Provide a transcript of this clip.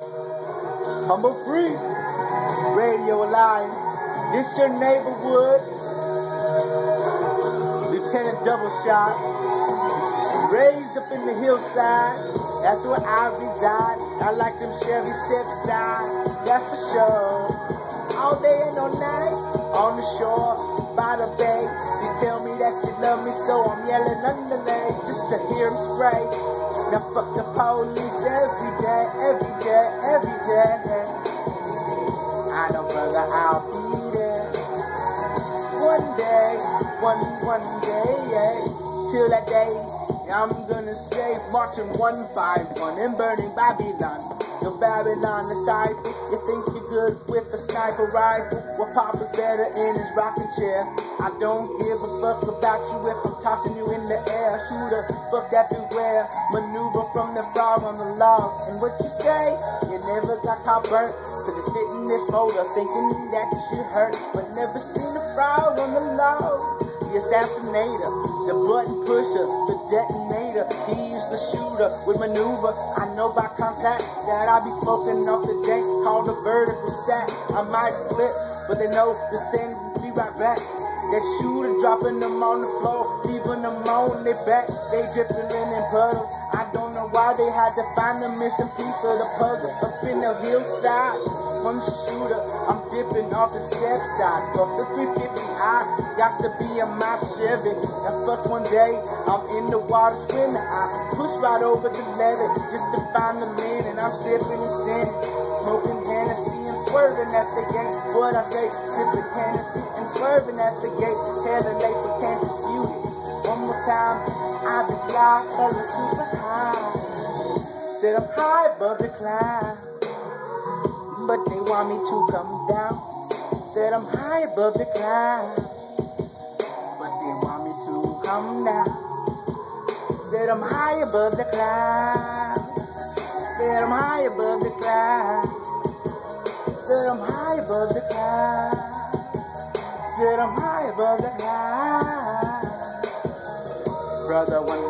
Humble Free Radio Alliance. This your neighborhood. Lieutenant DoubleShott. Raised up in the hillside. That's where I reside. I like them Chevy stepside. That's for sure. All day and all night. On the shore. By the bay. You tell me that she love me so I'm yelling underlay. Just to hear him spray. Now fuck the police every day, every day, every day. I know, brother, I'll be there. One day, one, one day, yeah. Till that day, I'm gonna say, marching one by one and burning Babylon. The Babylon disciple, you think you're good with a sniper rifle? Well, Papa's better in his rocking chair. I don't give a fuck about you if I'm tossing you in the air. Shooter, fuck that beware. On the log. And what you say? You never got caught burnt. Cause you sit in this motor thinking that you hurt. But never seen a frog on the log. The assassinator, the button pusher, the detonator. He's the shooter with maneuver. I know by contact that I be smoking off the dank called the vertical sack. I might flip, but they know the same be right back. That shooter dropping them on the floor, leaving them on their back. They dripping in puddles. Why they had to find the missing piece of the puzzle up in the hillside. One shooter, I'm dipping off the step side. Off the 350 high, got to be a my Chevy. Now fuck one day, I'm in the water swimming. I push right over the levee just to find the man, and I'm sipping and sinning, smoking Hennessy and swerving at the gate. What I say, sipping Hennessy and swerving at the gate. Hella late, but can't dispute it. One more time, I be fly, hella super high. Said I'm high above the clouds but they want me to come down. Said I'm high above the clouds, but they want me to come down. Said I'm high above the clouds. Said I'm high above the clouds. Said I'm high above the clouds. Said I'm high above the clouds. Brother, one